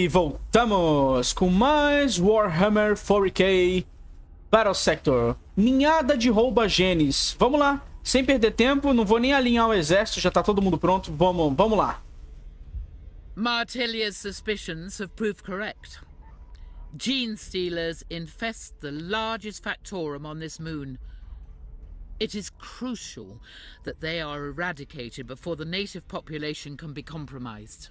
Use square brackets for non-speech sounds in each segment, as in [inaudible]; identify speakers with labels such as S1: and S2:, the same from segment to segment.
S1: E voltamos com mais Warhammer 40k Battle Sector. Ninhada de rouba genes. Vamos lá. Sem perder tempo, não vou nem alinhar o exército, já tá todo mundo pronto. Vamos, vamos lá.
S2: Martelia's suspicions have proved correct. Gene stealers infest the largest factorum on this moon. It is crucial that they are eradicated before the native population can be compromised.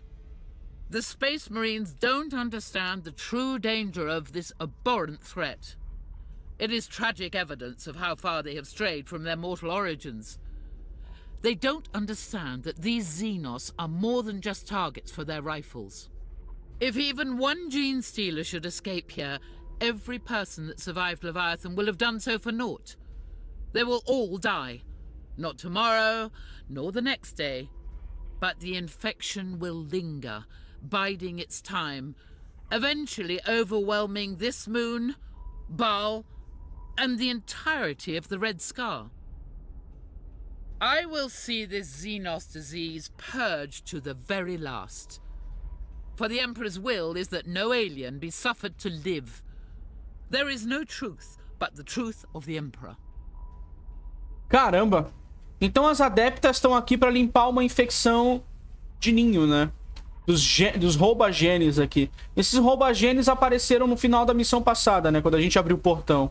S2: The Space Marines don't understand the true danger of this abhorrent threat. It is tragic evidence of how far they have strayed from their mortal origins. They don't understand that these Xenos are more than just targets for their rifles. If even one gene stealer should escape here, every person that survived Leviathan will have done so for naught. They will all die. Not tomorrow, nor the next day. But the infection will linger, biding its time, eventually overwhelming this moon, Baal, and the entirety of the Red Scar. I will see this Xenos disease purged to the very last. For the Emperor's will is that no alien be suffered to live. There is no truth but the truth of the Emperor.
S1: Caramba. Então as adeptas estão aqui para limpar uma infecção de ninho, né? Dos, dos roubagenes aqui. Esses roubagenes apareceram no final da missão passada, né? Quando a gente abriu o portão.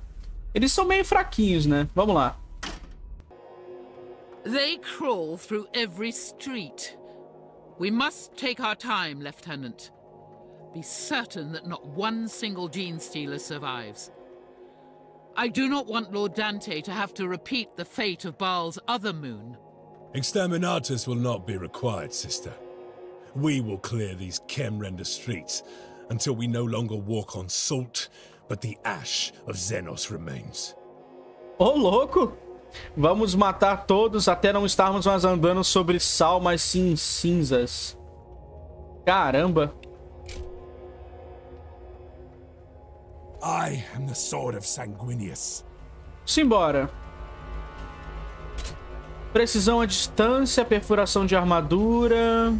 S1: Eles são meio fraquinhos, né? Vamos lá.
S2: They crawl through every street. We must take our time, Lieutenant. Be certain that not one single gene stealer survives. I do not want Lord Dante to have to repeat the fate of Baal's other moon.
S3: Exterminatus will not be required, sister. We will clear these Chemrender streets until we no longer walk on salt, but the ash of Xenos remains.
S1: Ô, oh, louco! Vamos matar todos até não estarmos mais andando sobre sal, mas sim cinzas. Caramba!
S3: I am the sword of Sanguinius.
S1: Simbora. Precisão à distância, perfuração de armadura.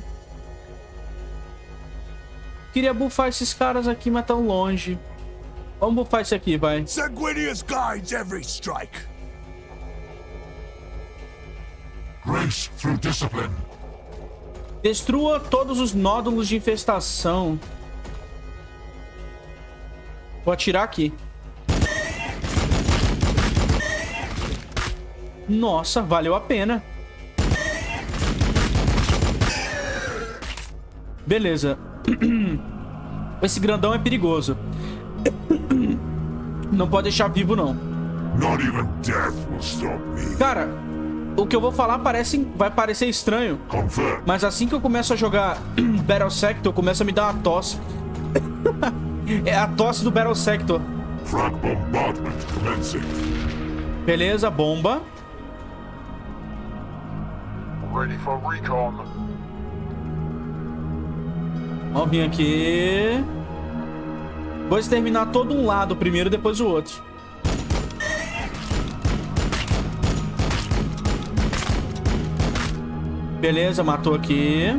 S1: Queria buffar esses caras aqui, mas tão longe. Vamos buffar esse aqui, vai.
S3: Sanguinius guides every strike.
S4: Grace through discipline.
S1: Destrua todos os nódulos de infestação. Vou atirar aqui. Nossa, valeu a pena. Beleza. [coughs] Esse grandão é perigoso. [coughs] Não pode deixar vivo, não. Cara, o que eu vou falar parece, vai parecer estranho. Mas assim que eu começo a jogar [coughs] Battle Sector, começa a me dar uma tosse. [laughs] é a tosse do Battle Sector. Beleza, bomba.
S4: Ready for recon.
S1: Vamos vir aqui. Vou exterminar todo um lado primeiro, depois o outro. Beleza, matou aqui.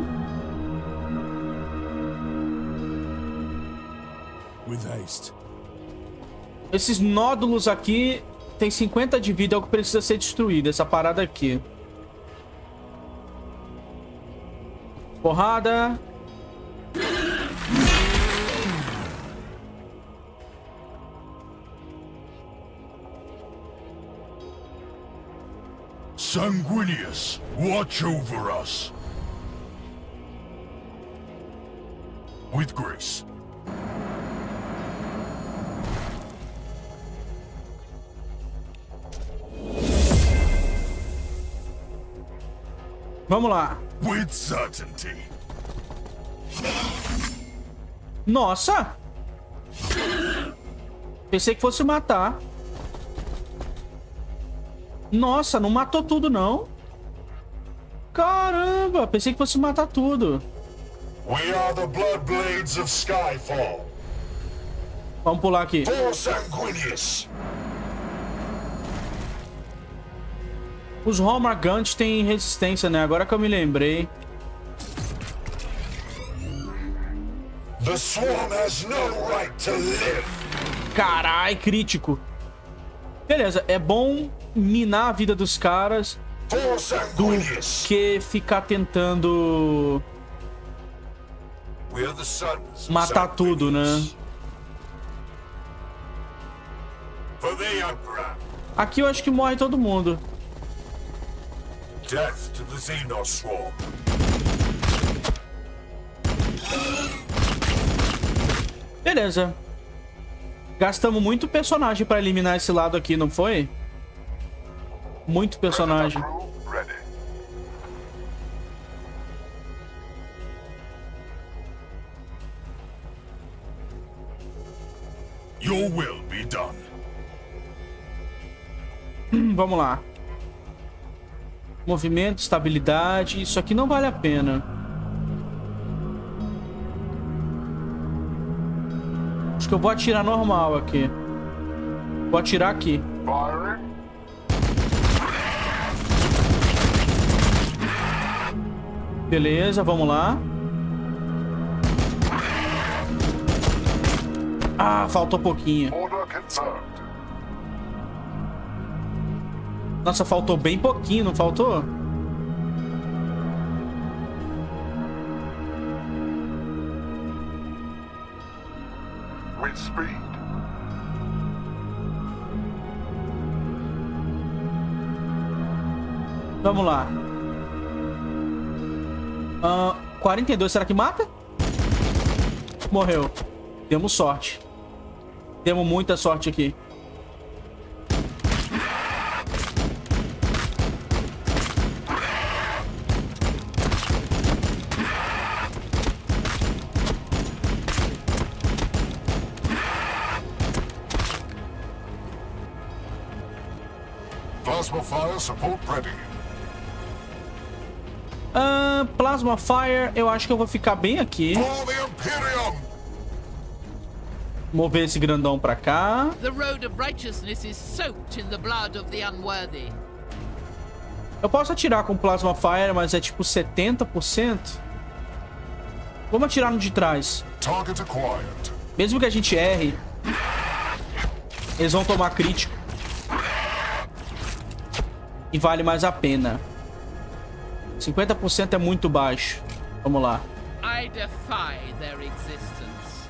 S1: Esses nódulos aqui tem 50 de vida, é o que precisa ser destruído, essa parada aqui. Porrada.
S4: Sanguinius, watch over us. With grace.
S1: Vamos lá.
S4: With certainty.
S1: Nossa! Pensei que fosse matar. Nossa, não matou tudo, não. Caramba, pensei que fosse matar tudo.
S4: We are the Bloodblades of Skyfall.
S1: Vamos pular aqui. Os Hallmark Guns têm resistência, né? Agora que eu me lembrei.
S4: The swarm has no right to live.
S1: Carai, crítico. Beleza, é bom minar a vida dos caras do que ficar tentando matar tudo, né? Aqui eu acho que morre todo mundo.
S4: Death to the Xenos swarm.
S1: Beleza. Gastamos muito personagem pra eliminar esse lado aqui, não foi? Muito personagem.
S4: Your will be done.
S1: Hum, Vamos lá. Movimento, estabilidade. Isso aqui não vale a pena. Que eu vou atirar normal aqui. Vou atirar aqui. Beleza, vamos lá. Ah, faltou pouquinho. Nossa, faltou bem pouquinho, não faltou? Vamos lá. Ah, 42, será que mata? Morreu. Temos sorte. Temos muita sorte aqui.
S4: Plasma Fire,
S1: eu acho que eu vou ficar bem aqui. Mover esse grandão pra cá.
S2: The road of righteousness is soaked in the blood of the unworthy.
S1: Eu posso atirar com Plasma Fire, mas é tipo 70%. Vamos atirar no de trás. Mesmo que a gente erre, eles vão tomar crítico. E vale mais a pena. 50% é muito baixo. Vamos lá.
S2: I defy their existence.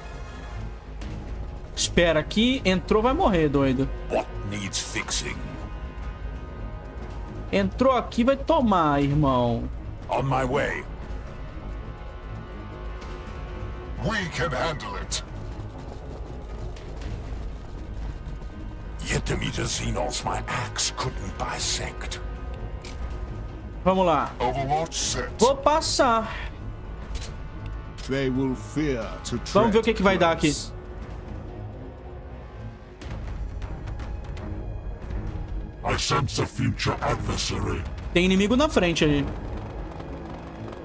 S1: Espera aqui. Entrou, vai morrer, doido.
S4: What needs fixing?
S1: Entrou aqui, vai tomar, irmão.
S4: On my way. We can handle it. Yet a Xenos my axe couldn't bisect.
S1: Vamos lá. Vou passar. Vamos ver o que, que vai dar aqui.
S5: close.
S4: I sense a future adversary.
S1: Tem inimigo na frente ali.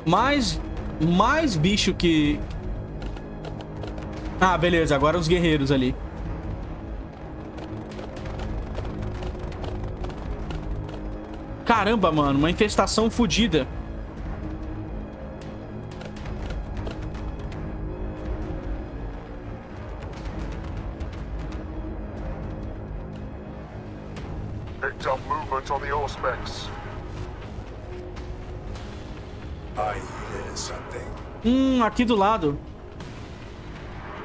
S1: Mais. Mais bicho que. Ah, beleza. Agora os guerreiros ali. Caramba, mano. Uma infestação fodida.
S4: Picked up movement on the Auspex. I hear something.
S1: Hum, aqui do lado.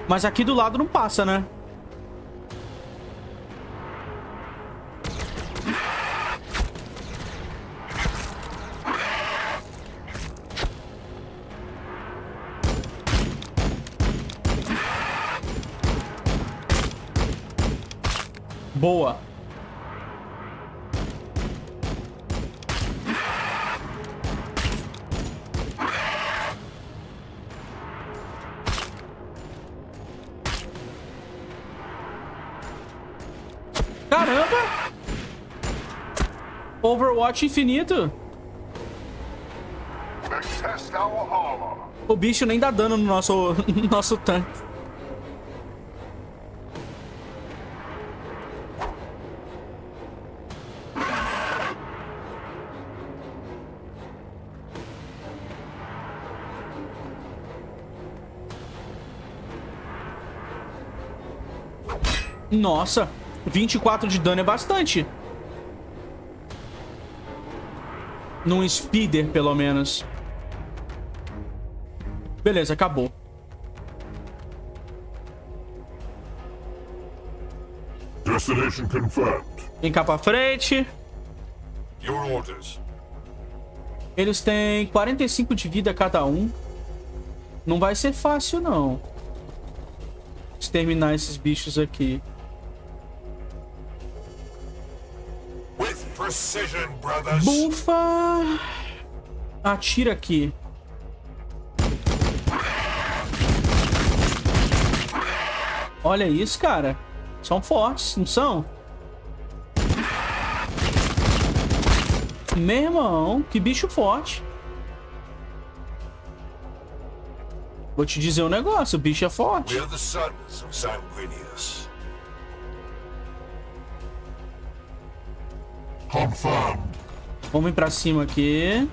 S1: Mas aqui do lado não passa, né? Boa. Caramba! Overwatch infinito. O bicho nem dá dano no nosso, [laughs] no nosso tanque. Nossa, 24 de dano é bastante. Num speeder, pelo menos. Beleza, acabou.
S4: Destination confirmed.
S1: Vem cá pra frente.
S4: Your orders.
S1: Eles têm 45 de vida cada um. Não vai ser fácil, não. Exterminar esses bichos aqui. Bufa! Atira aqui. Olha isso, cara. São fortes, não são? Meu irmão, que bicho forte. Vou te dizer um negócio, o bicho é forte.
S4: We are the sons of Sanguinius. Confirmed.
S1: Vamos ir pra cima aqui.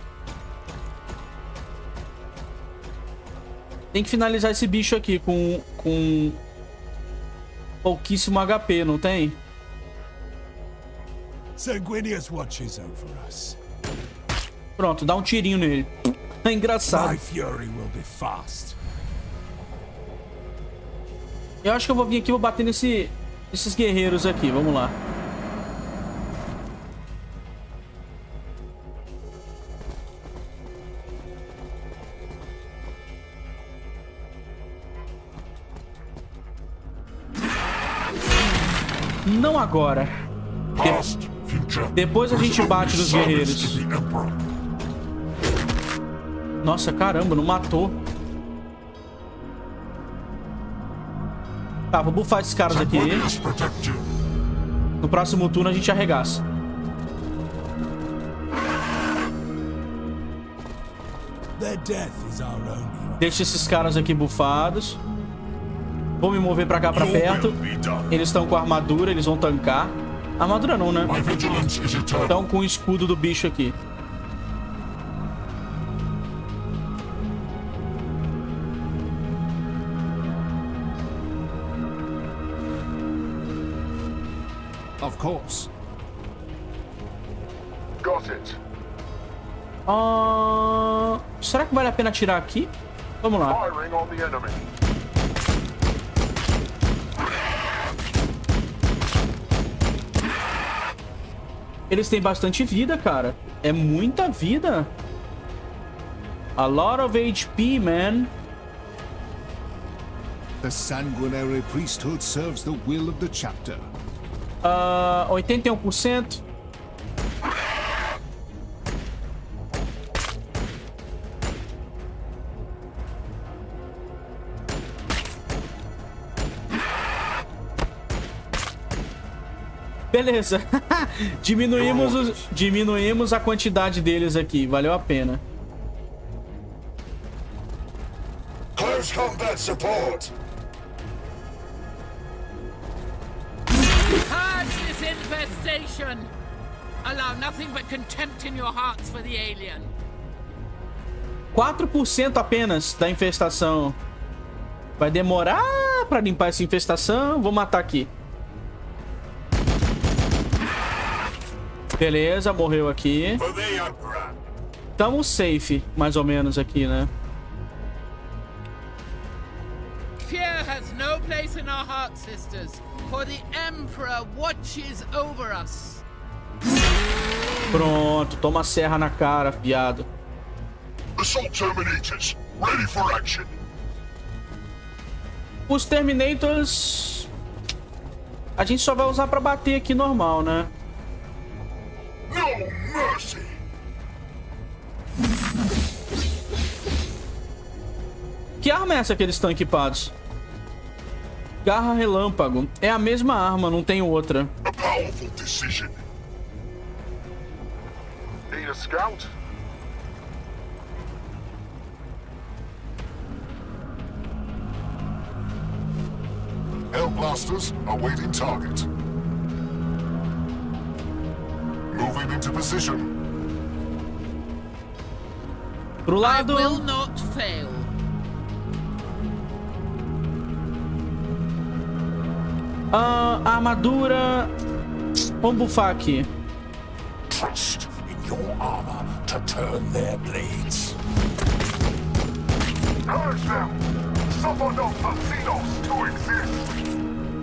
S1: Tem que finalizar esse bicho aqui com, com pouquíssimo HP, não tem?
S3: Sanguinius watches over us.
S1: Pronto, dá um tirinho nele. É engraçado.
S3: My fury will be fast.
S1: Eu acho que eu vou vir aqui e vou bater nesse, nesses guerreiros aqui. Vamos lá. Agora.
S4: Future.
S1: Depois a gente bate nos guerreiros. Nossa, caramba, não matou. Tá, vou bufar esses caras aqui. No próximo turno a gente arregaça. Deixa esses caras aqui bufados. Vou me mover pra cá, pra perto. Eles estão com armadura, eles vão tancar. Armadura não, né? Estão com o escudo do bicho aqui.
S5: Of course.
S4: Got it.
S1: Ah, será que vale a pena atirar aqui? Vamos lá.
S4: Firing on the enemy.
S1: Eles têm bastante vida, cara. É muita vida. A lot of HP, man.
S5: The sanguinary priesthood serves the will of the chapter.
S1: Ah, 81%. Beleza. [laughs] diminuímos, os- diminuímos a quantidade deles aqui. Valeu a pena.
S4: Close combat support.
S2: This infestation! Allow nothing but contempt in your hearts for the alien.
S1: 4% apenas da infestação. Vai demorar pra limpar essa infestação. Vou matar aqui. Beleza, morreu aqui. Tamo safe, mais ou menos aqui, né?
S2: Fear has no place in our hearts, sisters, for the Emperor watches over us.
S1: Pronto, toma a serra na cara, viado.
S4: Assault Terminators. Ready for action.
S1: Os Terminators... A gente só vai usar pra bater aqui normal, né?
S4: No mercy.
S1: Que arma é essa que eles estão equipados? Garra relâmpago. É a mesma arma, não tem outra.
S4: A powerful decision. Need a scout? Hellblasters awaiting target. Moving into position.
S1: Pro
S2: I
S1: lado...
S2: will not fail.
S1: A armadura... Vamos bufar aqui.
S4: Trust in your armor to turn their blades.
S6: Purge them! Someone knows the Xenos to exist!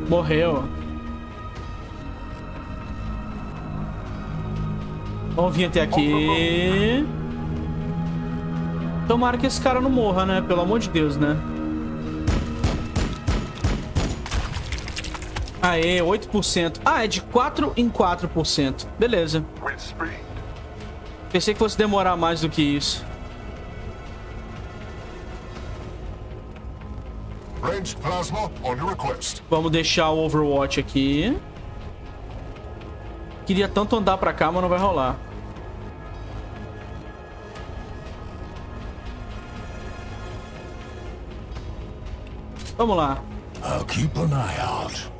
S1: Morreu. Vamos vir até aqui. Tomara que esse cara não morra, né? Pelo amor de Deus, né? Aê, 8%. Ah, é de 4 em 4%. Beleza. Pensei que fosse demorar mais do que isso. Vamos deixar o Overwatch aqui. Queria tanto andar pra cá, mas não vai rolar. Vamos lá.
S4: I'll keep an eye out.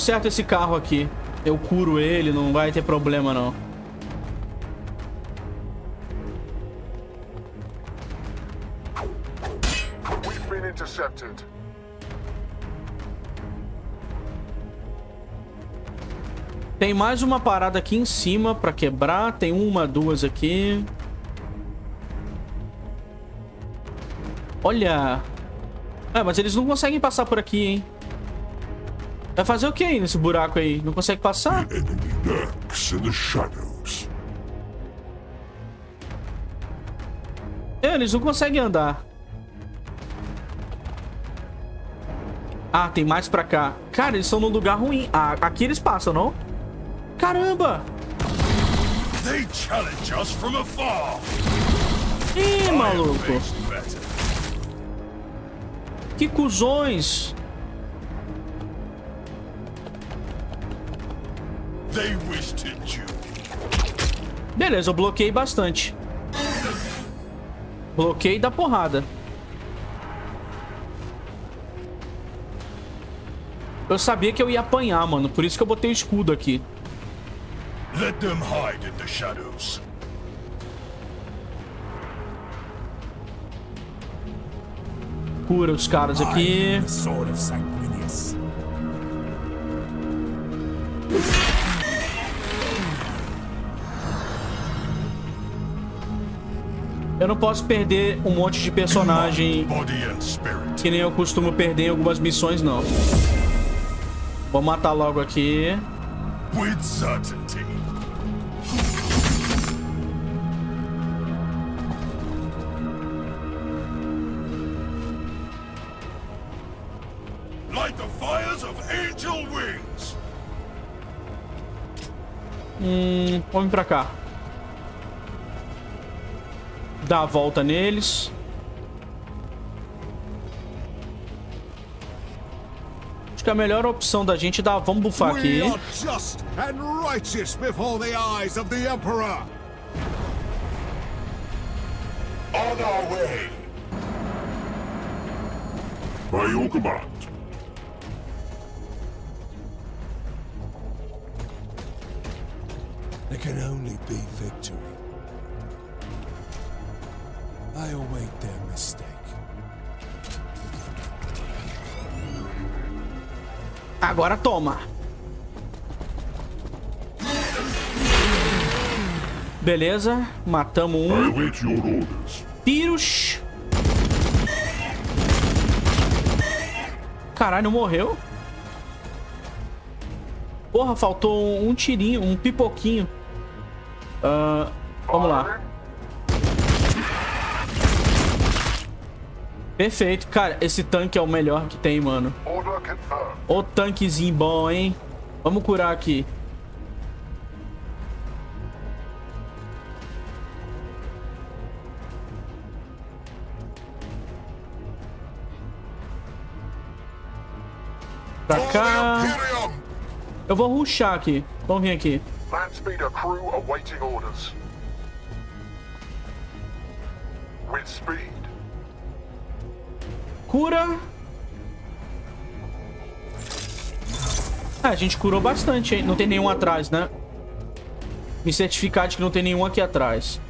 S1: Conserto esse carro aqui. Eu curo ele, não vai ter problema não. Tem mais uma parada aqui em cima pra quebrar. Tem uma, duas aqui. Olha. É, mas eles não conseguem passar por aqui, hein? Vai fazer o que aí nesse buraco aí? Não consegue passar? É, eles não conseguem andar. Ah, tem mais pra cá. Cara, eles estão num lugar ruim. Ah, aqui eles passam, não? Caramba!
S3: They challenge us from afar.
S1: Ih, maluco. Que cuzões. Beleza, eu bloqueei bastante. Bloqueei da porrada. Eu sabia que eu ia apanhar, mano. Por isso que eu botei o escudo aqui.
S3: Let them hide in the shadows.
S1: Cura os caras aqui. Não posso perder um monte de personagem que nem eu costumo perder em algumas missões, não. Vou matar logo aqui.
S3: With certainty. Like the fires of angel wings.
S1: Hum, vamos pra cá. Dá a volta neles. Acho que a melhor opção da gente é dar. Vamos bufar aqui.
S4: By your command.
S3: There can only be victory. I await their mistake.
S1: Agora toma. Beleza, matamos um. Tiros. Caralho, não morreu? Porra, faltou um, um tirinho, um pipoquinho. Ah, vamos lá. Perfeito. Cara, esse tanque é o melhor que tem, mano. Ô tanquezinho bom, hein? Vamos curar aqui. Pra cá. Eu vou ruxar aqui. Vamos vir aqui.
S6: Crew awaiting orders. With speed.
S1: Cura. Ah, a gente curou bastante, hein? Não tem nenhum atrás, né? Me certificar de que não tem nenhum aqui atrás.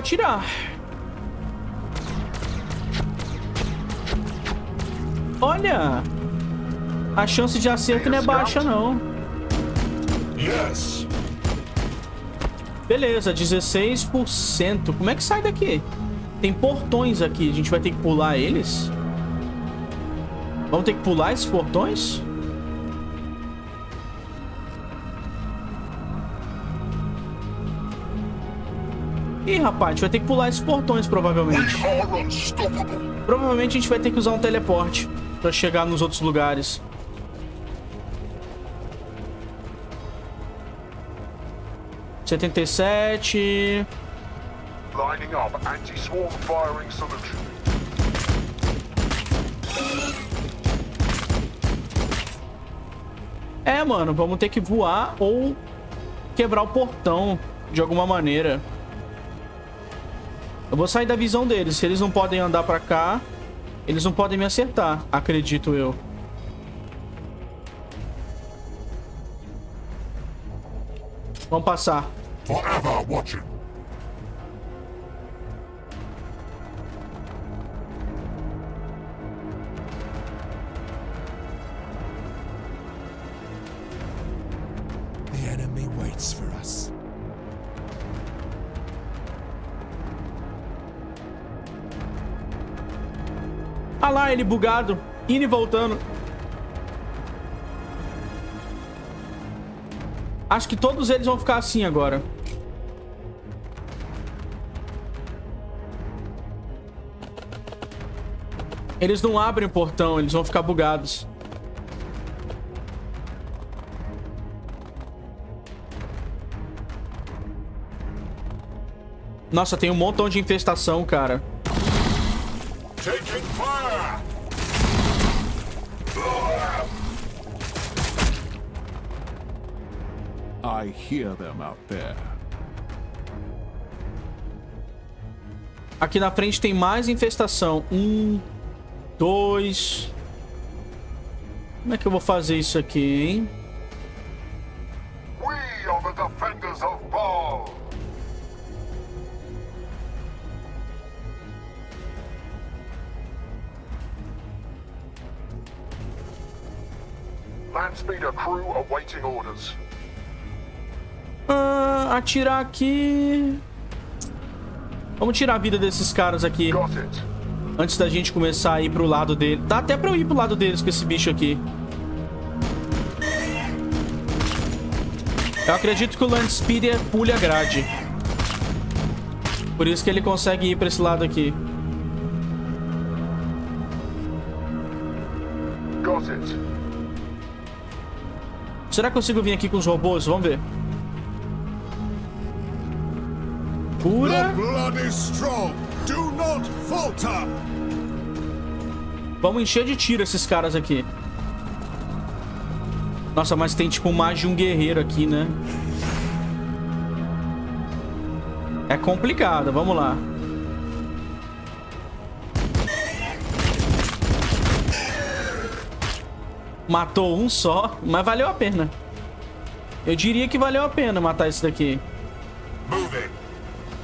S1: Atirar. Olha! A chance de acerto não é baixa, não.
S3: Yes.
S1: Beleza, 16%. Como é que sai daqui? Tem portões aqui. A gente vai ter que pular eles? Vamos ter que pular esses portões? Ih, rapaz, a gente vai ter que pular esses portões, provavelmente. Provavelmente a gente vai ter que usar um teleporte pra chegar nos outros lugares. Setenta e sete.
S6: Lining up anti-swarm firing solution.
S1: É, mano, vamos ter que voar ou quebrar o portão de alguma maneira. Eu vou sair da visão deles. Se eles não podem andar pra cá, eles não podem me acertar, acredito eu. Vamos passar.
S6: Forever watching.
S1: Lá, ele bugado. Indo e voltando. Acho que todos eles vão ficar assim agora. Eles não abrem o portão, eles vão ficar bugados. Nossa, tem um montão de infestação, cara.
S5: I hear them out there.
S1: Aqui na frente tem mais infestação. Um, dois. Como é que eu vou fazer isso aqui, hein?
S6: We are the defenders of Baal. Landspeeder crew awaiting orders.
S1: Atirar aqui. Vamos tirar a vida desses caras aqui. Antes da gente começar a ir pro lado dele. Dá até pra eu ir pro lado deles com esse bicho aqui. Eu acredito que o Land Speeder pule a grade. Por isso que ele consegue ir pra esse lado aqui. Será que eu consigo vir aqui com os robôs? Vamos ver.
S5: Strong. Do not falter.
S1: Vamos encher de tiro esses caras aqui. Nossa, mas tem tipo mais de um guerreiro aqui, né? É complicado, vamos lá. Matou um só, mas valeu a pena. Eu diria que valeu a pena matar esse daqui.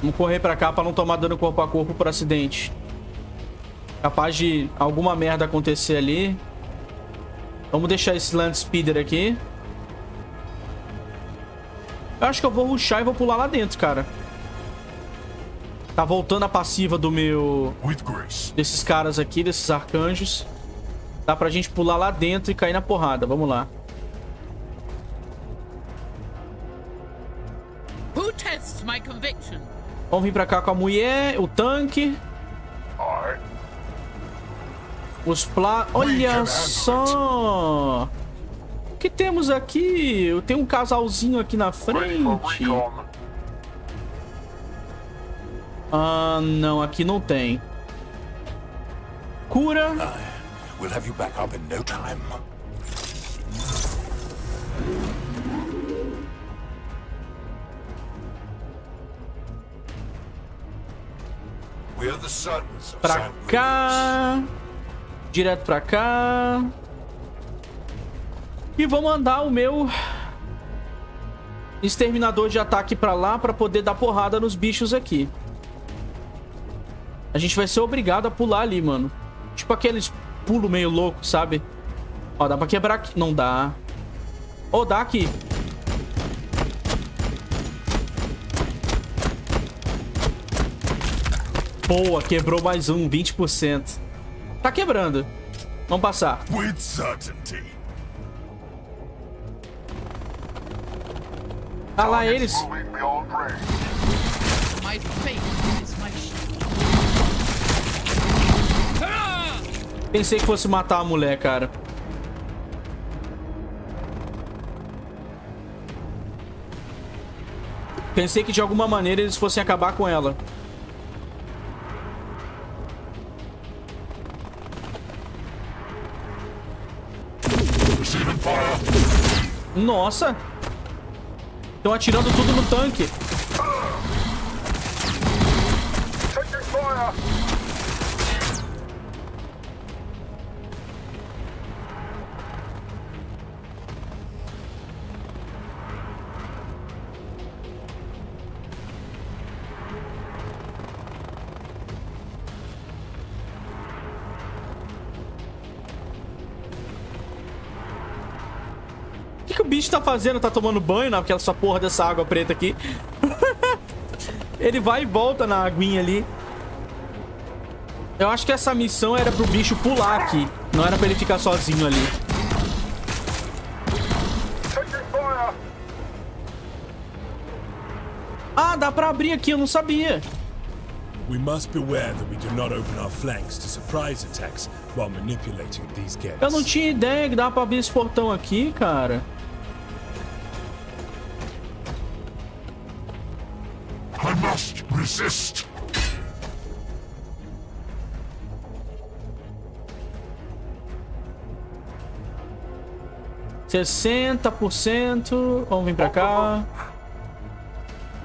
S1: Vamos correr pra cá pra não tomar dano corpo a corpo por acidente. Capaz de alguma merda acontecer ali. Vamos deixar esse Land Speeder aqui. Eu acho que eu vou rushar e vou pular lá dentro, cara. Tá voltando a passiva do meu... Desses caras aqui, desses arcanjos. Dá pra gente pular lá dentro e cair na porrada. Vamos lá. Vamos vir pra cá com a mulher, o tanque. Os pla... Olha só! O que temos aqui? Tem um casalzinho aqui na frente. Ah, não. Aqui não tem. Cura.
S4: We'll have you back up in no time.
S1: Pra cá. Direto pra cá. E vou mandar o meu exterminador de ataque pra lá pra poder dar porrada nos bichos aqui. A gente vai ser obrigado a pular ali, mano. Tipo aqueles pulo meio louco, sabe? Ó, dá pra quebrar aqui. Não dá. Ou dá aqui. Boa, quebrou mais um, 20%. Tá quebrando. Vamos passar.
S4: With certainty.
S1: Ah lá eles. Pensei que fosse matar a mulher, cara. Pensei que de alguma maneira eles fossem acabar com ela. Nossa! Estão atirando tudo no tanque. Bicho tá fazendo? Tá tomando banho naquela essa porra dessa água preta aqui? [laughs] Ele vai e volta na aguinha ali. Eu acho que essa missão era pro bicho pular aqui. Não era pra ele ficar sozinho ali. Ah, dá pra abrir aqui, eu não sabia.
S3: We must beware that we do not open our flanks to surprise attacks while manipulating these gates.
S1: Eu não tinha ideia que dá pra abrir esse portão aqui, cara.
S4: Resist.
S1: Sessenta por cento. Vamos vir pra cá.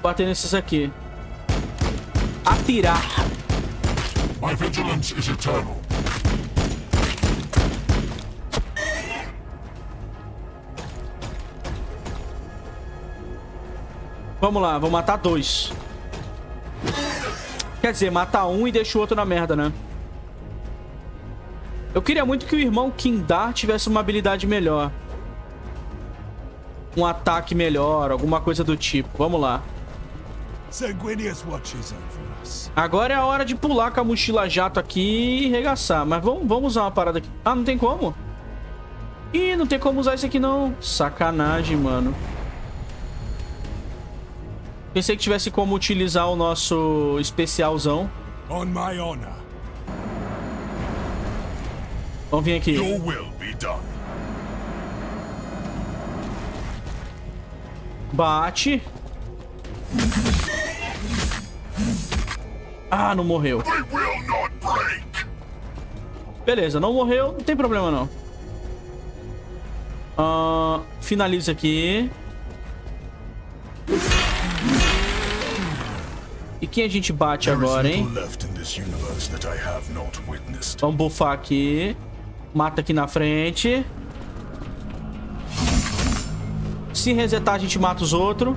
S1: Bater nesses aqui. Atirar.
S4: My vigilance is eternal.
S1: Vamos lá, vou matar dois. Quer dizer, matar um e deixa o outro na merda, né? Eu queria muito que o irmão Kindar tivesse uma habilidade melhor. Um ataque melhor, alguma coisa do tipo. Vamos lá. Agora é a hora de pular com a mochila jato aqui e regaçar. Mas vamos, vamos usar uma parada aqui. Ah, não tem como? Ih, não tem como usar isso aqui não. Sacanagem, mano. Pensei que tivesse como utilizar o nosso especialzão.
S3: On my honor.
S1: Vamos vir aqui.
S4: Your will be done.
S1: Bate. Ah, não morreu. Beleza, não morreu, não tem problema não. Ah, finaliza aqui. Quem a gente bate agora, hein? Vamos buffar aqui. Mata aqui na frente. Se resetar, a gente mata os outros.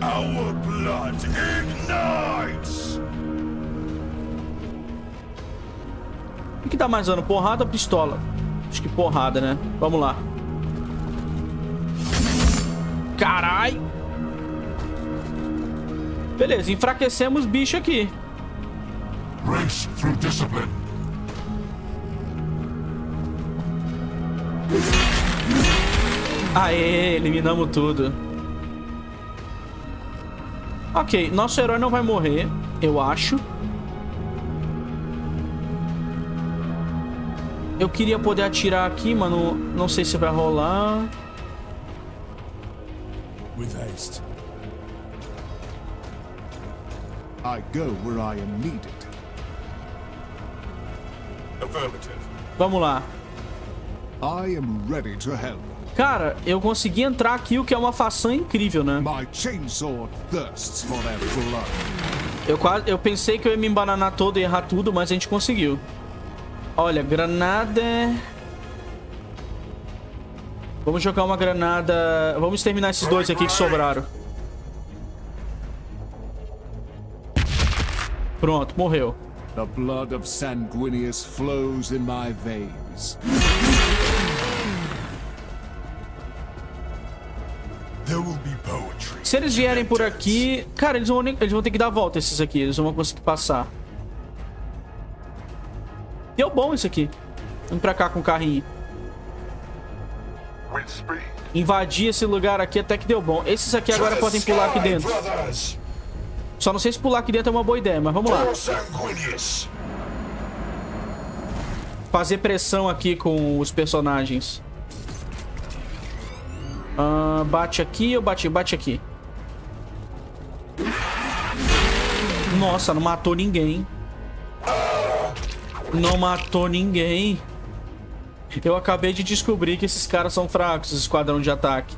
S4: Our blood ignites.
S1: O que dá mais dano? Porrada ou pistola? Acho que porrada, né? Vamos lá. Carai! Beleza, enfraquecemos o bicho aqui.
S4: Race through discipline.
S1: Aê, eliminamos tudo. Ok, nosso herói não vai morrer, eu acho. Eu queria poder atirar aqui, mano. Não sei se vai rolar.
S3: With haste.
S1: Vamos lá.
S5: I am ready to help.
S1: Cara, eu consegui entrar aqui, o que é uma façanha incrível, né?
S5: My chainsaw thirsts for their blood.
S1: Eu, quase, eu pensei que eu ia me embananar todo e errar tudo, mas a gente conseguiu. Olha, granada... Vamos jogar uma granada... Vamos exterminar esses dois aqui que sobraram. Pronto, morreu.
S5: The blood of Sanguinius flows in my veins.
S3: There will be poetry.
S1: Se eles vierem por aqui... Cara, eles vão, nem- eles vão ter que dar a volta, esses aqui. Eles não vão conseguir passar. Deu bom isso aqui. Vamos pra cá com o carrinho. Invadir esse lugar aqui até que deu bom. Esses aqui agora podem pular aqui dentro. Só não sei se pular aqui dentro é uma boa ideia, mas vamos lá. Fazer pressão aqui com os personagens. Ah, bate aqui ou bate, bate aqui? Nossa, não matou ninguém. Não matou ninguém. Eu acabei de descobrir que esses caras são fracos, esse esquadrão de ataque.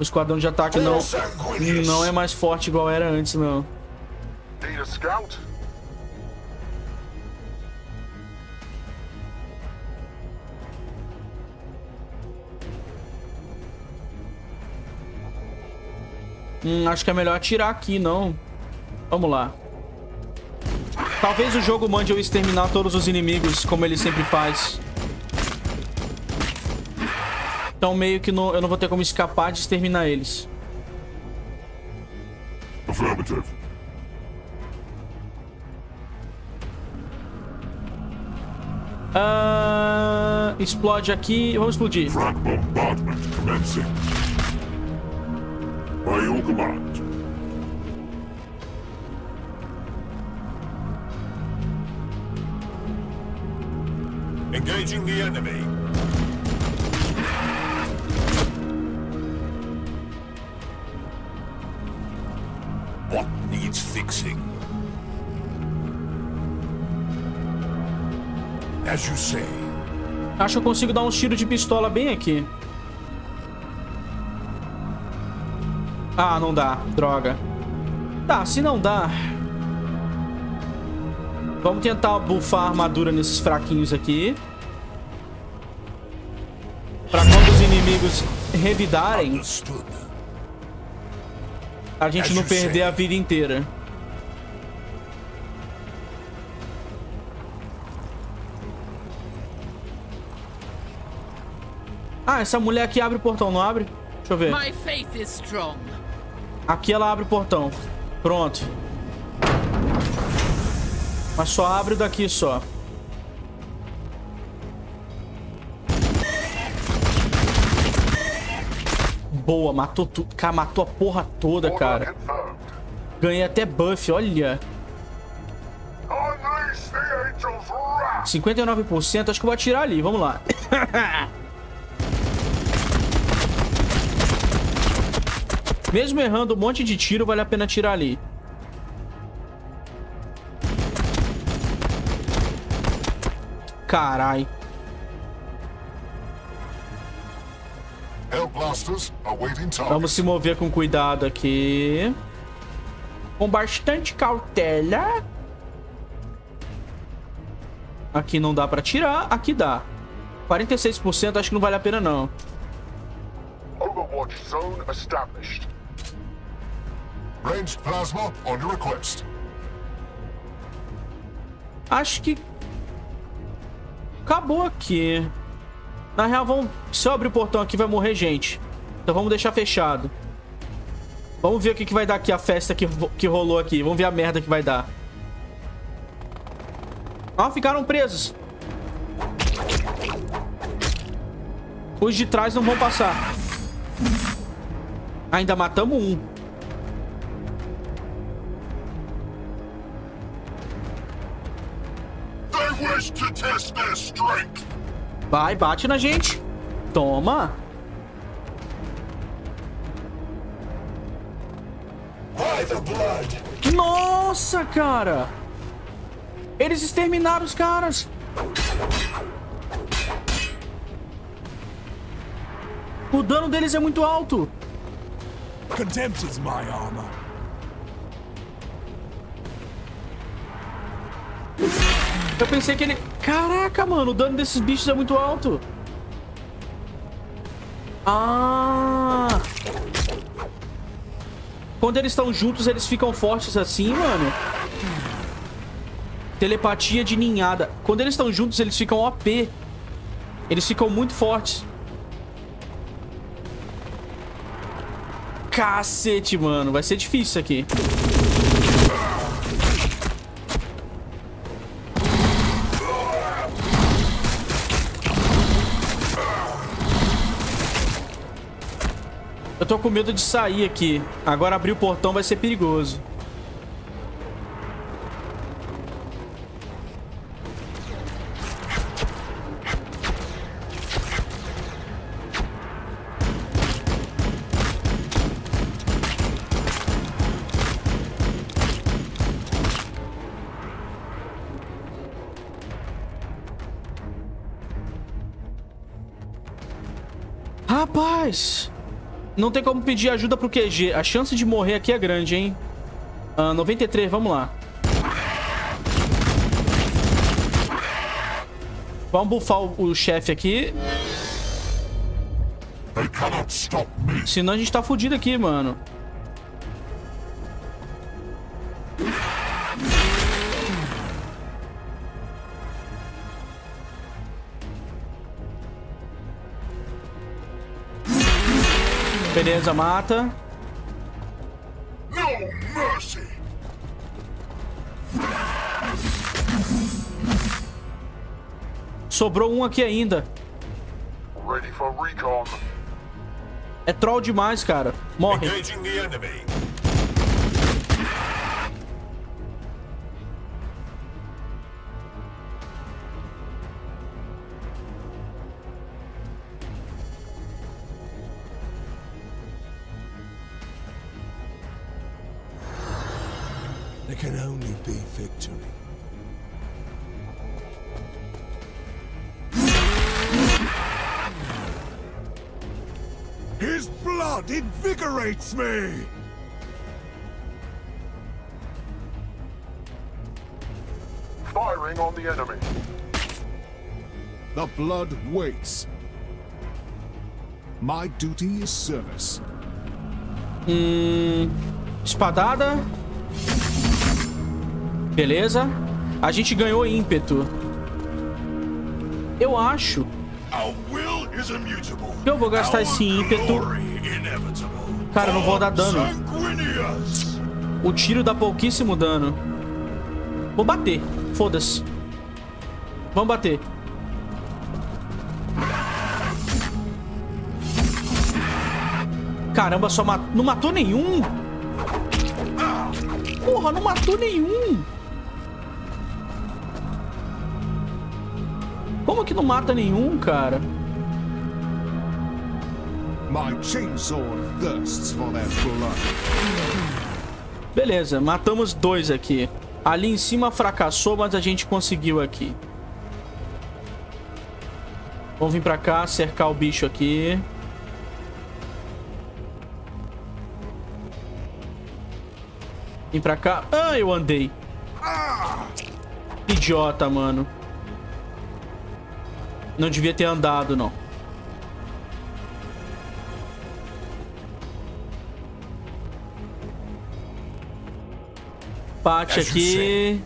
S1: O esquadrão de ataque não,
S3: Sanguinius!
S1: não é mais forte igual era antes, não.
S6: Scout?
S1: Hum, acho que é melhor atirar aqui, não. Vamos lá. Talvez o jogo mande eu exterminar todos os inimigos, como ele sempre faz. Então meio que não- eu não vou ter como escapar de exterminar eles.
S6: Affirmative.
S1: Ah, explode aqui. Vamos explodir.
S6: Frag bombardment commencing. By your command.
S3: Engaging the enemy.
S1: Acho que eu consigo dar um tiro de pistola bem aqui. Ah, não dá. Droga. Tá, se não dá... Vamos tentar buffar a armadura nesses fraquinhos aqui. Pra quando os inimigos revidarem, a gente não perder a vida inteira. Ah, essa mulher aqui abre o portão, não abre? Deixa eu ver.
S2: My faith is strong.
S1: Aqui ela abre o portão. Pronto. Mas só abre daqui só. Boa, matou tudo. Cara, matou a porra toda, cara. Ganhei até buff, olha.
S6: Unleash the angel's wrath.
S1: 59%, acho que eu vou atirar ali, vamos lá. [laughs] Mesmo errando um monte de tiro, vale a pena atirar ali. Carai. Vamos se mover com cuidado aqui. Com bastante cautela. Aqui não dá pra tirar, aqui dá. 46% acho que não vale a pena não.
S6: Overwatch zone established.
S4: Plasma on your request.
S1: Acho que... Acabou aqui. Na real, vamos... se eu abrir o portão aqui, vai morrer gente. Então vamos deixar fechado. Vamos ver o que, que vai dar aqui a festa que, que rolou aqui. Vamos ver a merda que vai dar. Ah, ficaram presos. Os de trás não vão passar. Ainda matamos um. Vai, bate na gente. Toma. Nossa, cara. Eles exterminaram os caras. O dano deles é muito alto.
S3: Contempt is my armor.
S1: Eu pensei que ele... Caraca, mano, o dano desses bichos é muito alto. Ah... Quando eles estão juntos, eles ficam fortes assim, mano. Telepatia de ninhada. Quando eles estão juntos, eles ficam OP. Eles ficam muito fortes. Cacete, mano. Vai ser difícil aqui. Tô com medo de sair aqui. Agora abrir o portão vai ser perigoso. Não tem como pedir ajuda pro QG. A chance de morrer aqui é grande, hein? Ah, 93, vamos lá. Vamos bufar o, o chefe aqui. Senão a gente tá fudido aqui, mano. Beleza, mata.
S6: No mercy.
S1: Sobrou um aqui ainda.
S6: Ready for recon.
S1: É troll demais, cara. Morre.
S3: Victory.
S4: His blood invigorates me!
S6: Firing on the enemy.
S5: The blood waits. My duty is service.
S1: Hmm, espadada. Beleza. A gente ganhou ímpeto. Eu acho que eu vou gastar esse ímpeto. Cara, eu não vou dar dano. O tiro dá pouquíssimo dano. Vou bater. Foda-se. Vamos bater. Caramba, só mat... não matou nenhum. Porra, não matou nenhum. Como que não mata nenhum, cara? Beleza, matamos dois aqui. Ali em cima fracassou, mas a gente conseguiu aqui. Vamos vir pra cá, cercar o bicho aqui. Vim pra cá. Ah, eu andei. Idiota, mano. Não devia ter andado, não. Bate
S4: you
S1: aqui.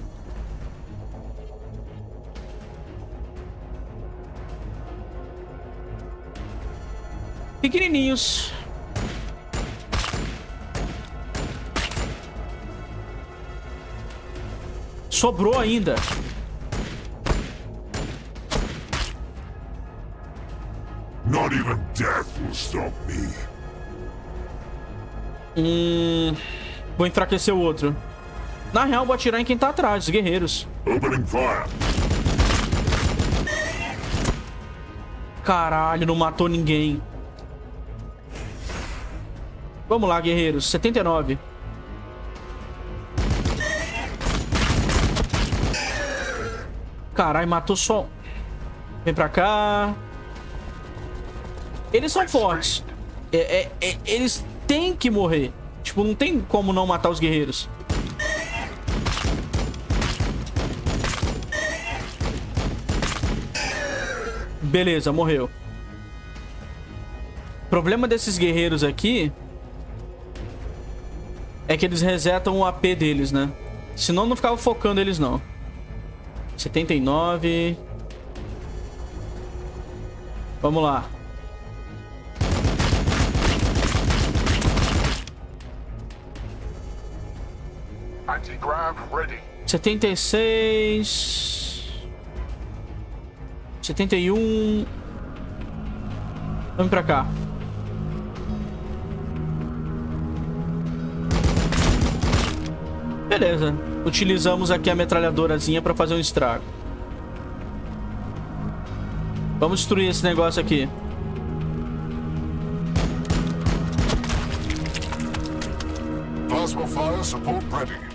S1: Pequenininhos. Sobrou ainda.
S6: Not even death will stop me.
S1: Hum. Vou enfraquecer o outro. Na real, vou atirar em quem tá atrás, os guerreiros.
S6: Opening fire.
S1: Caralho, não matou ninguém. Vamos lá, guerreiros. 79. Caralho, matou só... Vem pra cá. Eles são fortes. É, é, é, eles têm que morrer. Tipo, não tem como não matar os guerreiros. Beleza, morreu. O problema desses guerreiros aqui... É que eles resetam o AP deles, né? Senão não ficava focando eles, não. 79... Vamos lá. 76. 71. Vamos pra cá. Beleza. Utilizamos aqui a metralhadorazinha pra fazer um estrago. Vamos destruir esse negócio aqui.
S4: Plasma fire support ready.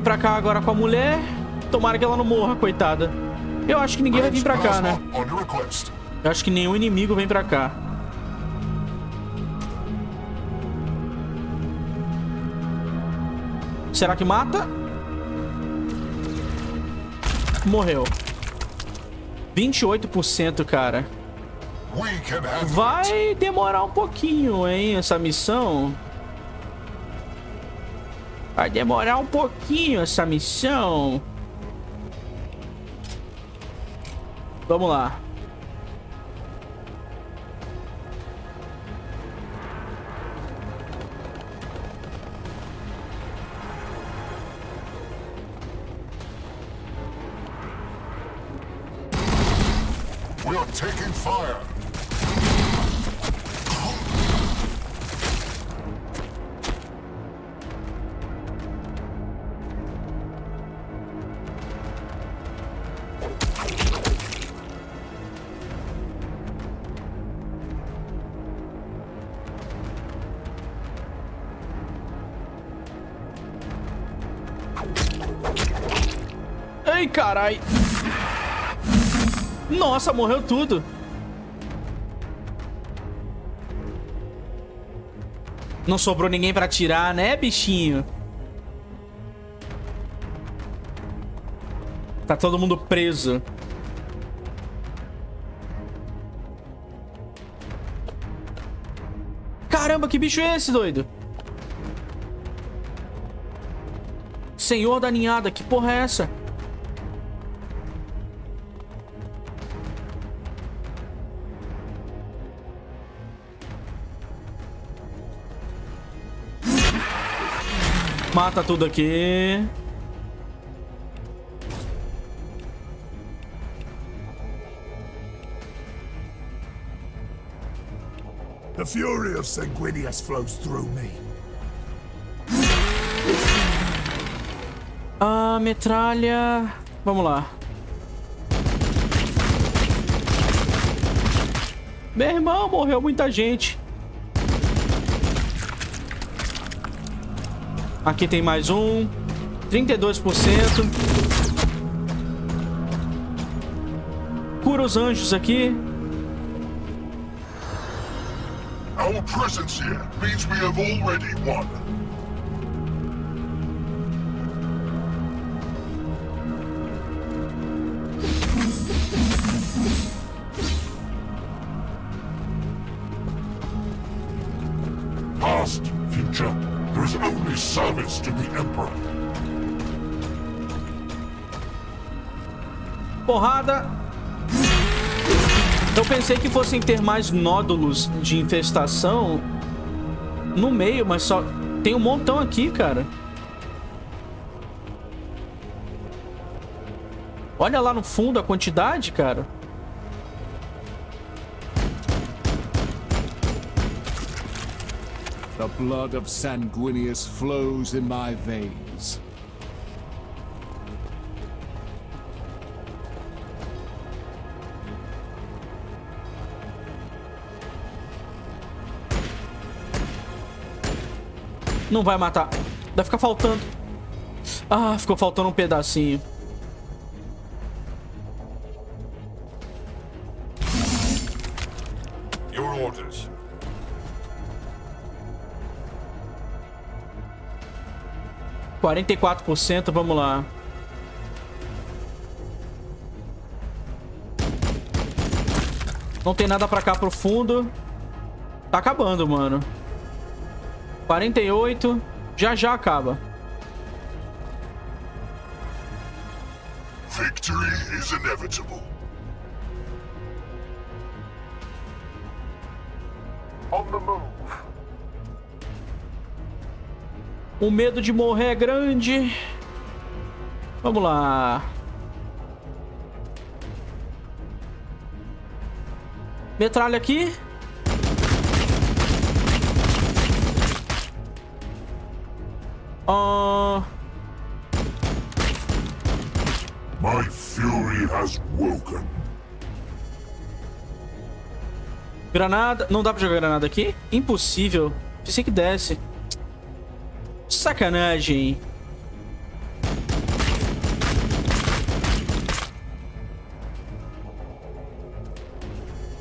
S1: Vem pra cá agora com a mulher. Tomara que ela não morra, coitada. Eu acho que ninguém vai vir pra cá, né? Eu acho que nenhum inimigo vem pra cá. Será que mata? Morreu. 28%, cara. Vai demorar um pouquinho, hein, essa missão. Vai demorar um pouquinho essa missão. Vamos lá. Nossa, morreu tudo. Não sobrou ninguém pra tirar, né, bichinho? Tá todo mundo preso. Caramba, que bicho é esse, doido? Senhor da ninhada, que porra é essa? Mata tudo aqui.
S3: The fury of Sanguinius flows through me.
S1: A metralha. Vamos lá. Meu irmão, morreu muita gente. Aqui tem mais um. 32%. Cura os anjos aqui.
S4: Our presence here means we have already won.
S1: Porrada. Eu pensei que fossem ter mais nódulos de infestação no meio, mas só tem um montão aqui, cara. Olha lá no fundo a quantidade, cara.
S5: The blood of Sanguinius flows in my veins.
S1: Não vai matar. Vai ficar faltando. Ah, ficou faltando um pedacinho.
S4: Your orders.
S1: Quarenta e quatro por cento, vamos lá. Não tem nada pra cá pro fundo. Tá acabando, mano. 48. Já já acaba.
S6: Victory is inevitable. On the move.
S1: O medo de morrer é grande. Vamos lá. Metralha aqui. Ah,
S6: My fury has woken.
S1: granada. Não dá pra jogar granada aqui? Impossível. Pensei que desce. Sacanagem.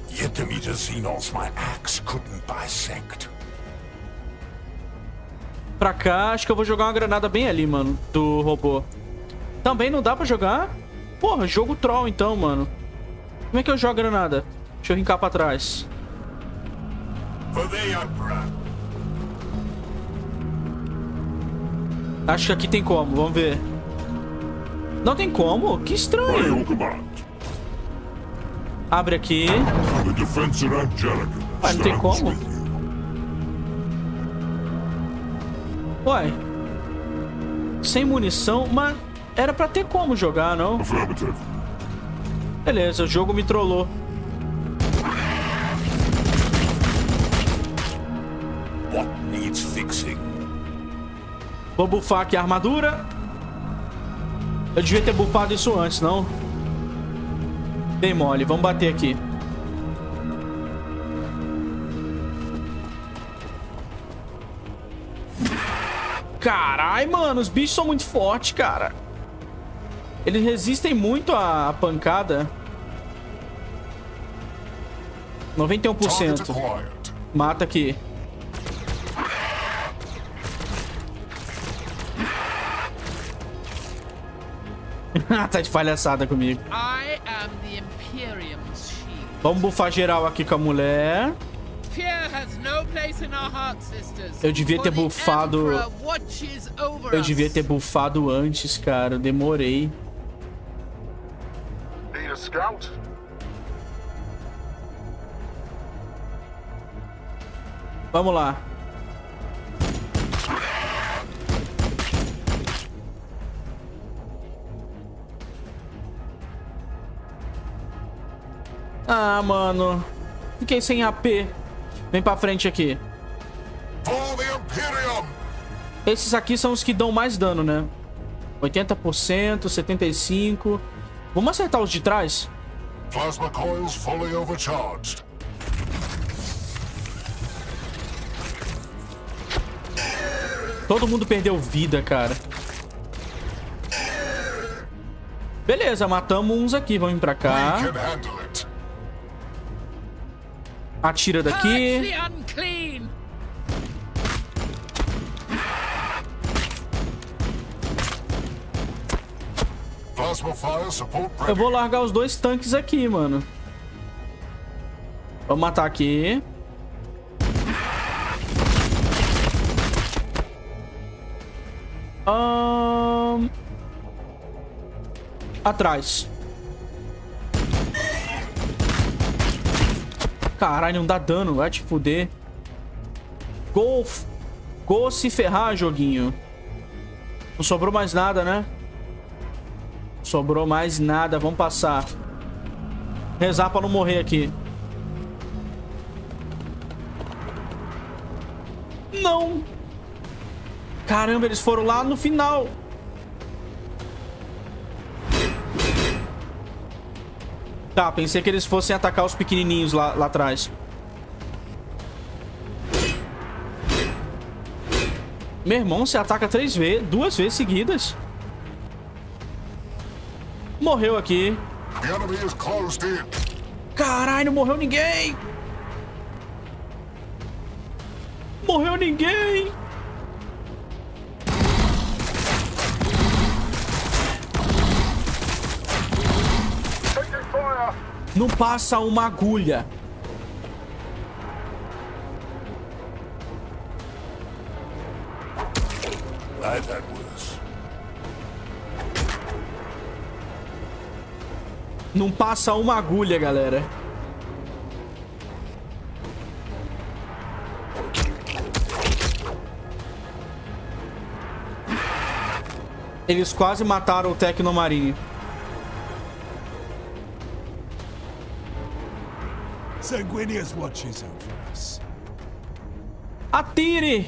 S4: Yet a Xenos my axe couldn't bisect.
S1: Pra cá, acho que eu vou jogar uma granada bem ali, mano. Do robô. Também não dá pra jogar? Porra, jogo troll então, mano. Como é que eu jogo a granada? Deixa eu rincar pra trás. Acho que aqui tem como, vamos ver. Não tem como? Que estranho. Abre aqui. Ah, não tem como? Uai. Sem munição, mas era pra ter como jogar, não? Beleza, o jogo me trollou.
S4: What needs fixing?
S1: Vou bufar aqui a armadura. Eu devia ter bufado isso antes, não? Bem mole, vamos bater aqui. Carai, mano, os bichos são muito fortes, cara. Eles resistem muito à pancada.
S4: Target
S1: 91%.
S4: acquired.
S1: Mata aqui. [laughs] tá de palhaçada comigo. Vamos bufar geral aqui com a mulher. Eu devia ter bufado- Eu devia ter bufado antes, cara. Eu demorei.
S6: Need a scout?
S1: Vamos lá. Ah, mano. Fiquei sem AP. Vem pra frente aqui. Esses aqui são os que dão mais dano, né? 80%, 75%. Vamos acertar os de trás?
S4: Plasma coils fully overcharged.
S1: Todo mundo perdeu vida, cara. Beleza, matamos uns aqui. Vamos vir pra cá. Atira daqui. Eu vou largar os dois tanques aqui, mano. Vamos matar aqui. Ahn, Atrás. Caralho, não dá dano. Vai te fuder. Gol... Gol se ferrar, joguinho. Não sobrou mais nada, né? Sobrou mais nada. Vamos passar. Rezar pra não morrer aqui. Não. Caramba, eles foram lá no final. Tá, pensei que eles fossem atacar os pequenininhos lá, lá atrás. Meu irmão, você ataca três vezes, duas vezes seguidas. Morreu aqui.
S6: The enemy is closed in.
S1: Caralho, não morreu ninguém! Morreu ninguém! Não passa uma agulha. Não passa uma agulha, galera. Eles quase mataram o Tecnomarine.
S3: Sanguinius watches over us.
S1: Atire!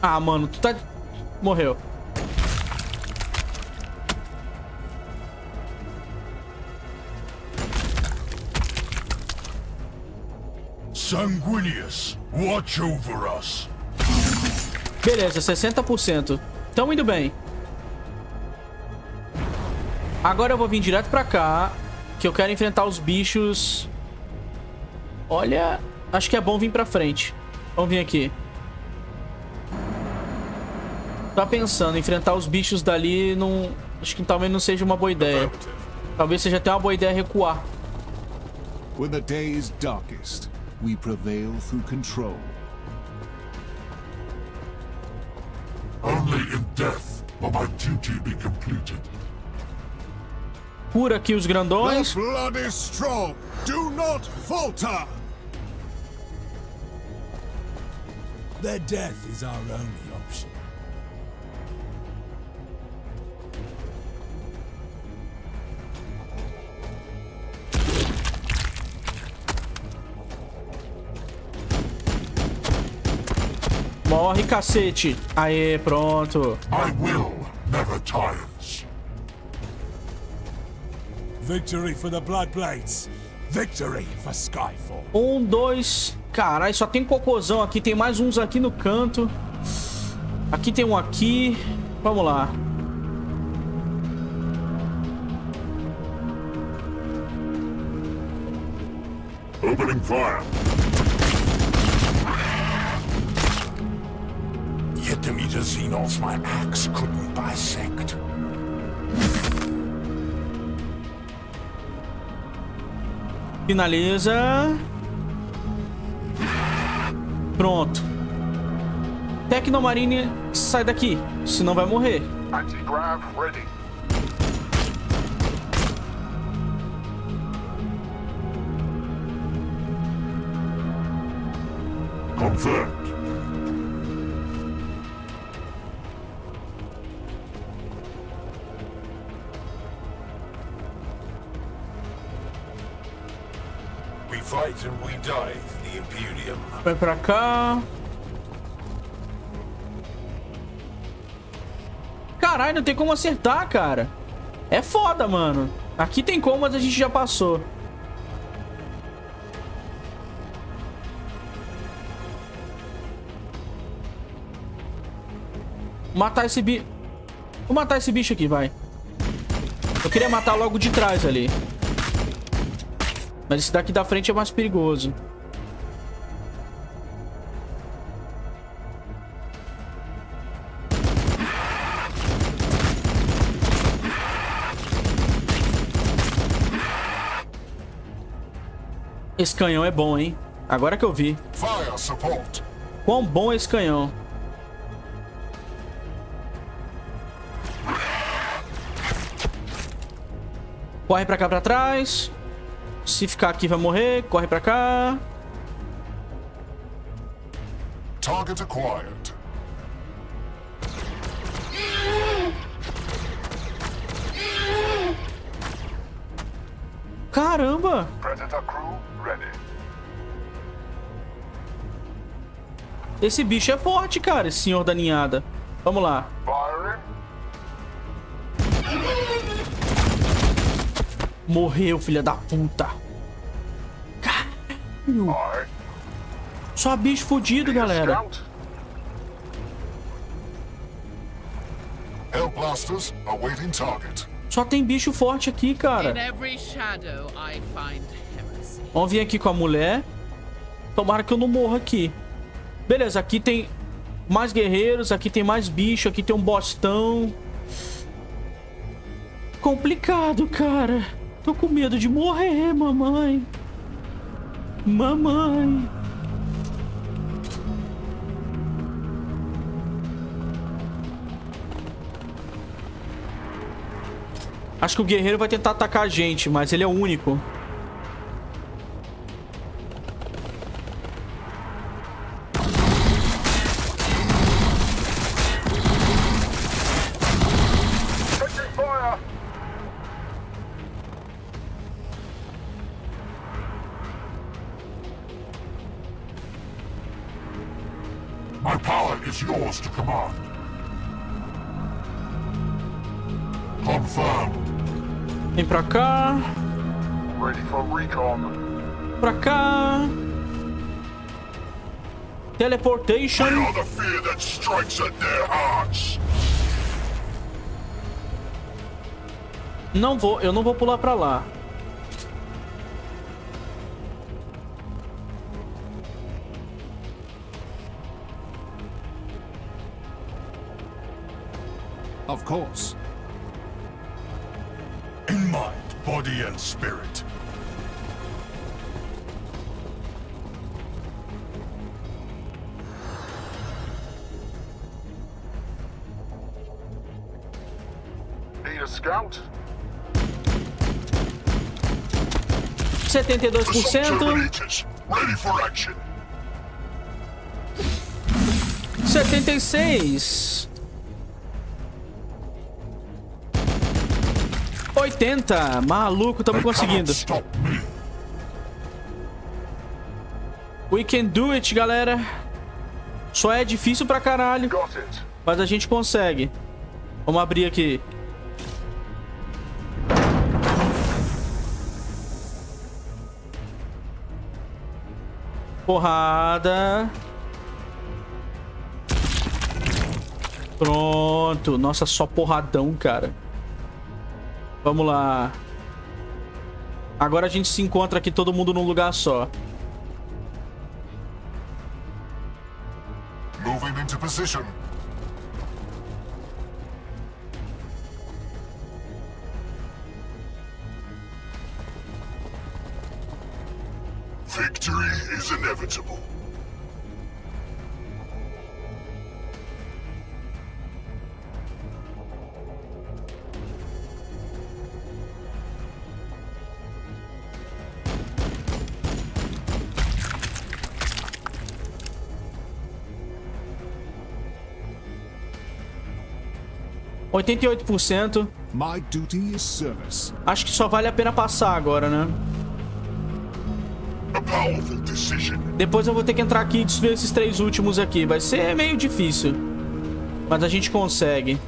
S1: Ah, mano, tu tá... Morreu.
S6: Sanguinius, watch over us.
S1: Beleza, 60%. Tamo indo bem. Agora eu vou vir direto pra cá, que eu quero enfrentar os bichos... Olha, acho que é bom vir pra frente. Vamos vir aqui. Tá pensando, enfrentar os bichos dali não... Acho que talvez não seja uma boa ideia. Talvez seja até uma boa ideia recuar.
S5: When the day is darkest, we prevail through control.
S6: Only in death will my duty be completed.
S1: Cura aqui os grandões.
S5: Do not falter.
S3: Their death is our only option.
S1: Morre, cacete. Aê, pronto.
S6: My will never tires.
S3: Victory for the Bloodblades. Victory for Skyfall.
S1: Um, dois. Caralho, só tem cocôzão aqui. Tem mais uns aqui no canto. Aqui tem um aqui. Vamos lá.
S6: Opening fire.
S4: Yet Demeter Xenos my axe couldn't bisect.
S1: Finaliza. Pronto. Tecnomarine, sai daqui. Senão vai morrer.
S6: Anti-grav ready.
S1: Vai pra cá. Caralho, não tem como acertar, cara. É foda, mano. Aqui tem como, mas a gente já passou. Matar esse bicho. Vou matar esse bicho aqui, vai. Eu queria matar logo de trás ali. Mas esse daqui da frente é mais perigoso. Esse canhão é bom, hein? Agora que eu vi. Quão bom é esse canhão. Corre pra cá pra trás. Se ficar aqui vai morrer. Corre pra cá.
S6: Target acquired.
S1: Caramba!
S6: Predator crew ready.
S1: Esse bicho é forte, cara. Esse senhor da ninhada. Vamos lá. Morreu, filha da puta. Cara,
S6: Aye.
S1: Só bicho fudido, galera.
S6: scout?
S4: Hellblasters awaiting target.
S1: Só tem bicho forte aqui,
S2: In
S1: cara.
S2: every shadow I find heresy.
S1: Vamos vir aqui com a mulher. Tomara que eu não morra aqui. Beleza, aqui tem mais guerreiros, aqui tem mais bicho, aqui tem um bostão. Complicado, cara. Tô com medo de morrer, mamãe. Mamãe. Acho que o guerreiro vai tentar atacar a gente, mas ele é o único.
S4: Hearts.
S1: Não vou, eu não vou pular pra lá.
S5: Of course.
S4: In mind, body, and spirit.
S1: 72%,
S4: Terminators, ready for action.
S1: 76. 80. Maluco, estamos conseguindo. We can do it, galera. Só é difícil pra caralho, mas a gente consegue. Vamos abrir aqui. Porrada. Pronto. Nossa, só porradão, cara. Vamos lá. Agora a gente se encontra aqui todo mundo num lugar só.
S4: Moving into position.
S5: 88%.
S1: Acho que só vale a pena passar agora, né? Depois eu vou ter que entrar aqui e destruir esses três últimos aqui. Vai ser meio difícil. Mas a gente consegue.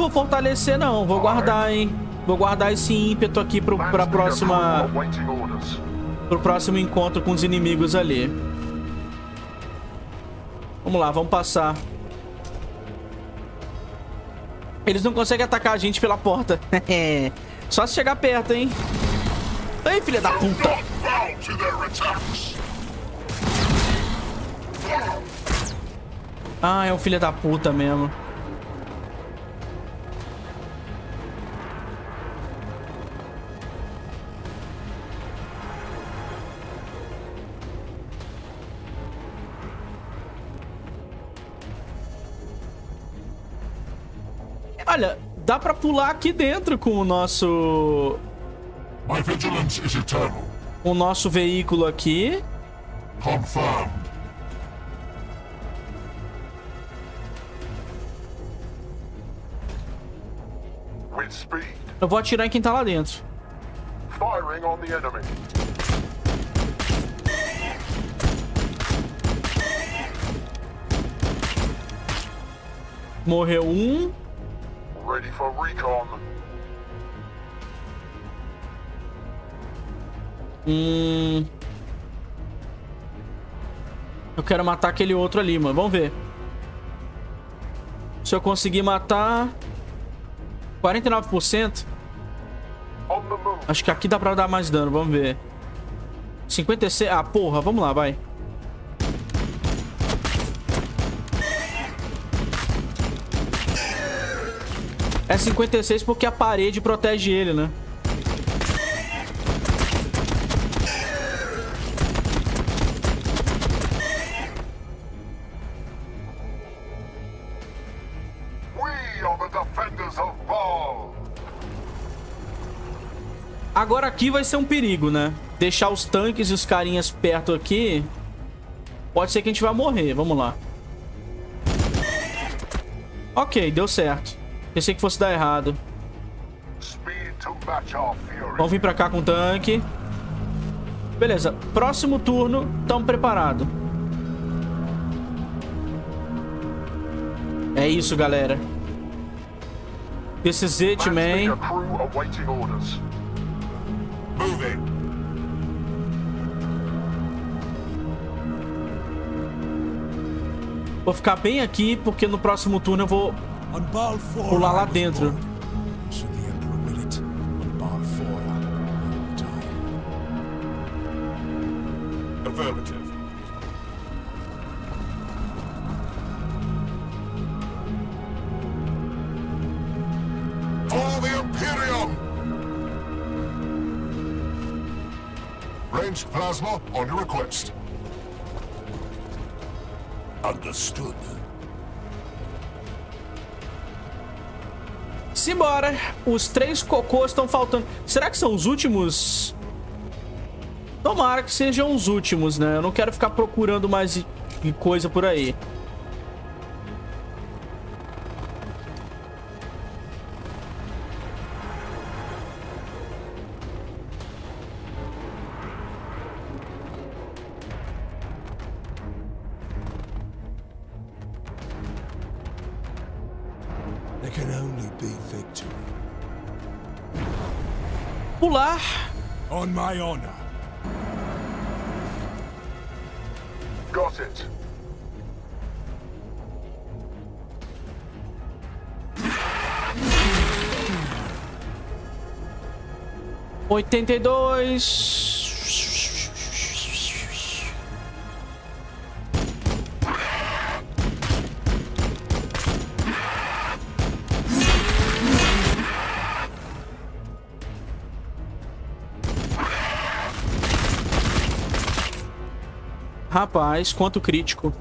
S1: Vou fortalecer não, vou guardar, hein. Vou guardar esse ímpeto aqui pro, pra próxima, pro próximo encontro com os inimigos ali. Vamos lá, vamos passar. Eles não conseguem atacar a gente pela porta. [laughs] Só se chegar perto, hein. Ei, filha da puta. Ah, é um filho da puta mesmo. Olha, dá pra pular aqui dentro com o nosso...
S4: My vigilance is eternal.
S1: O nosso veículo aqui.
S4: Confirmed. With speed.
S1: Eu vou atirar em quem tá lá dentro.
S6: Firing on the enemy.
S1: Morreu um.
S6: Ready for recon.
S1: Hum. Eu quero matar aquele outro ali, mano. Vamos ver. Se eu conseguir matar... 49%.
S6: On the move.
S1: Acho que aqui dá pra dar mais dano. Vamos ver. 56... Ah, porra. Vamos lá, vai. É 56 porque a parede protege ele, né? Agora aqui vai ser um perigo, né? Deixar os tanques e os carinhas perto aqui. Pode ser que a gente vai morrer. Vamos lá. Ok, deu certo. Pensei que fosse dar errado. Vamos vir pra cá com o tanque. Beleza. Próximo turno. Tamo preparado. É isso, galera. This is it, man. Vou ficar bem aqui, porque no próximo turno eu vou
S3: on Balfour.
S1: Por lá
S3: lá
S1: dentro.
S6: For the Imperium! Range plasma on your request. Understood.
S1: Simbora. Os três cocôs estão faltando. Será que são os últimos? Tomara que sejam os últimos, né? Eu não quero ficar procurando mais coisa por aí.
S3: My honor.
S6: Got it.
S1: Oitenta e dois. Rapaz, quanto crítico.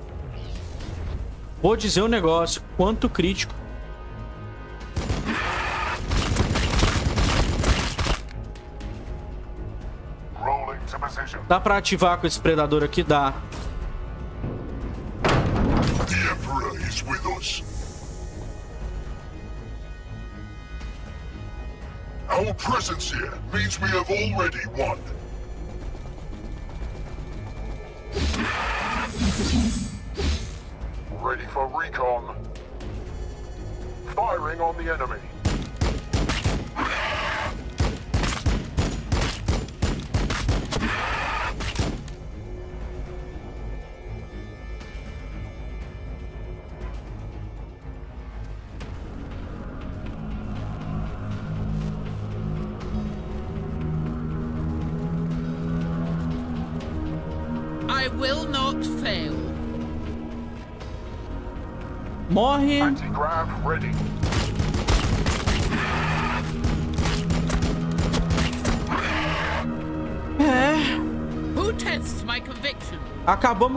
S1: Vou dizer um negócio, quanto crítico. Dá pra ativar com esse predador aqui? Dá.
S6: Our presence here means we have already won.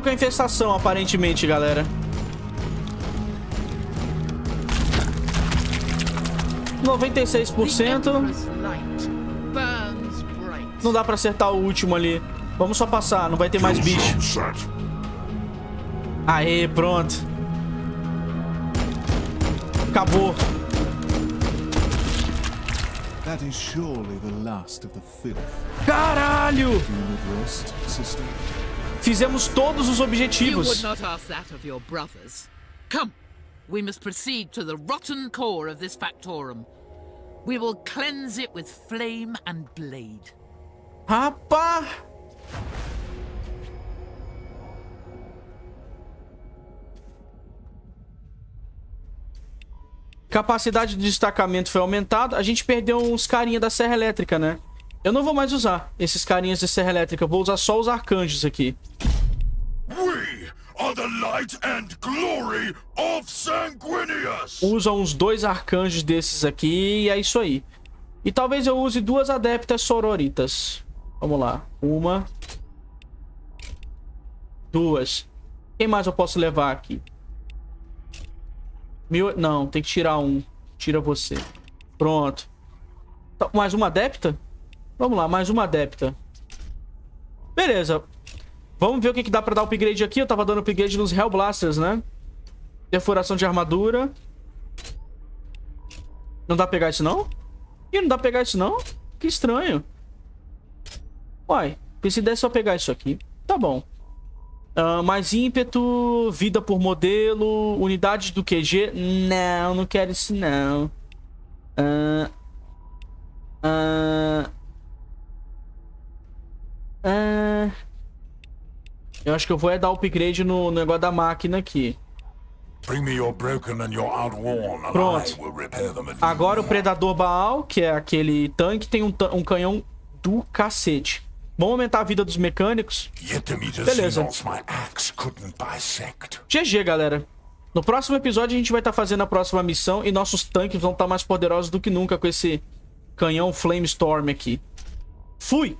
S1: Com a infestação, aparentemente, galera. Noventa e seis por cento. Não dá pra acertar o último ali. Vamos só passar, não vai ter mais bicho. Aê, pronto. Acabou.
S5: That is surely the last of the filth.
S1: Caralho! Fizemos todos os objetivos.
S2: Come, we must proceed to the rotten core of this factorum. We will cleanse it with flame and blade.
S1: Rapaz! Capacidade de destacamento foi aumentada. A gente perdeu uns carinha da serra elétrica, né? Eu não vou mais usar esses carinhas de serra elétrica. Eu vou usar só os arcanjos aqui.
S4: We are the light and glory of Sanguinius!
S1: Usa uns dois arcanjos desses aqui e é isso aí. E talvez eu use duas adeptas sororitas. Vamos lá. Uma. Duas. Quem mais eu posso levar aqui? Mil... Não, tem que tirar um. Tira você. Pronto. Tá, Mais uma adepta? Vamos lá, mais uma adepta. Beleza. Vamos ver o que, que dá pra dar upgrade aqui. Eu tava dando upgrade nos Hellblasters, né? Perfuração de armadura. Não dá pra pegar isso, não? Ih, não dá pra pegar isso, não? Que estranho. Uai, se desse só pegar isso aqui. Tá bom. Ah, mais ímpeto, vida por modelo, unidade do QG. Não, não quero isso, não. Ah, ah, ah, eu acho que eu vou é dar upgrade no negócio da máquina aqui. Pronto. Agora o Predador Baal, que é aquele tanque, tem um, um canhão do cacete. Vamos aumentar a vida dos mecânicos. Beleza. GG, galera. No próximo episódio a gente vai estar fazendo a próxima missão e nossos tanques vão estar mais poderosos do que nunca com esse canhão Flamestorm aqui. Fui!